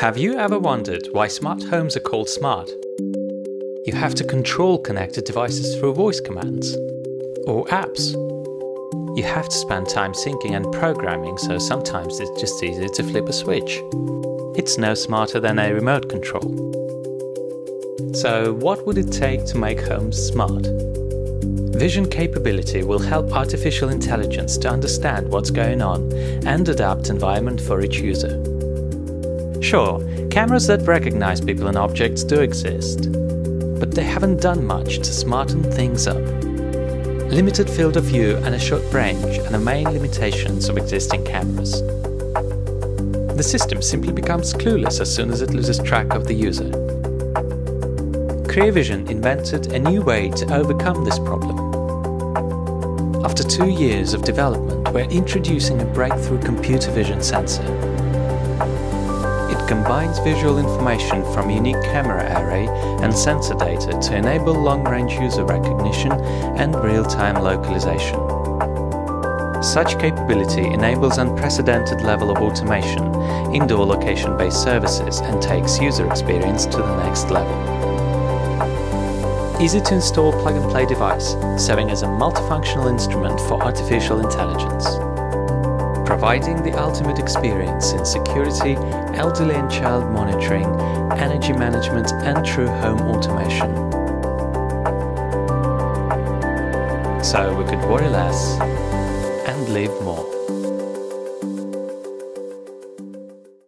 Have you ever wondered why smart homes are called smart? You have to control connected devices through voice commands or apps. You have to spend time syncing and programming, so sometimes it's just easier to flip a switch. It's no smarter than a remote control. So, what would it take to make homes smart? Vision capability will help artificial intelligence to understand what's going on and adapt environment for each user. Sure, cameras that recognize people and objects do exist, but they haven't done much to smarten things up. Limited field of view and a short range are the main limitations of existing cameras. The system simply becomes clueless as soon as it loses track of the user. CreaVision invented a new way to overcome this problem. After two years of development, we're introducing a breakthrough computer vision sensor combines visual information from unique camera array and sensor data to enable long-range user recognition and real-time localization. Such capability enables unprecedented level of automation, indoor location-based services and takes user experience to the next level. Easy to install plug-and-play device, serving as a multifunctional instrument for artificial intelligence providing the ultimate experience in security, elderly and child monitoring, energy management and true home automation. So we could worry less and live more.